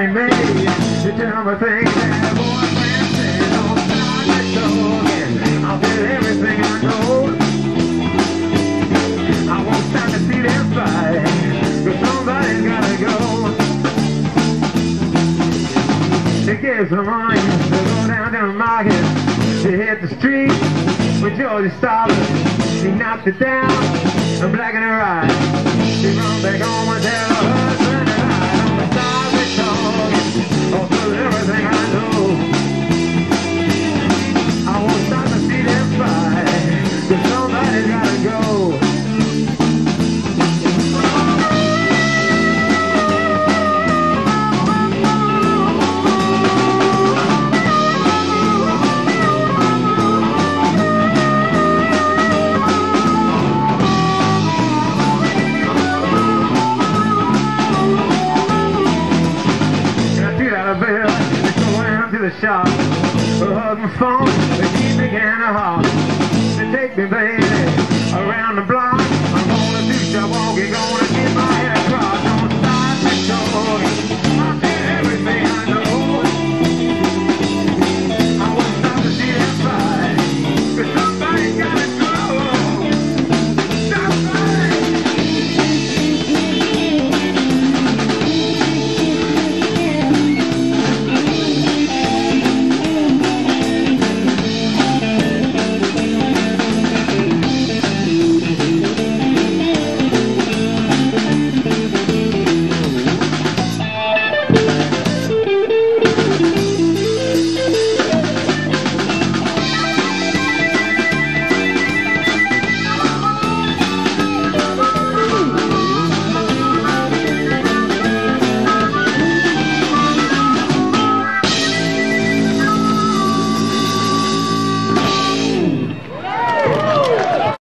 some of the things that boyfriend said. Start me talking. I'll do everything I know. I won't to see them fight. Cause somebody's gotta go. Gave some money to go down to the market. She hit the street with Georgia Stalin. She knocked it down, and black in her eyes. To the shop. I hug my phone, the key began to. They take me, baby,